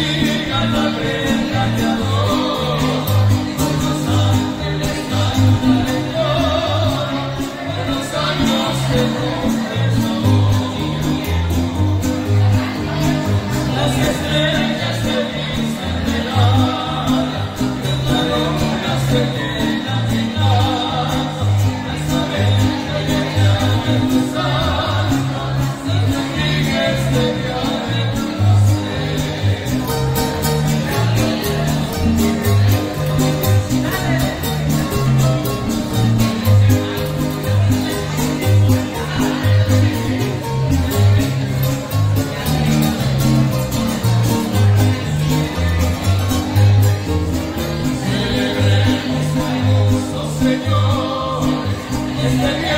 bendiga, la prenda que adora. Yeah.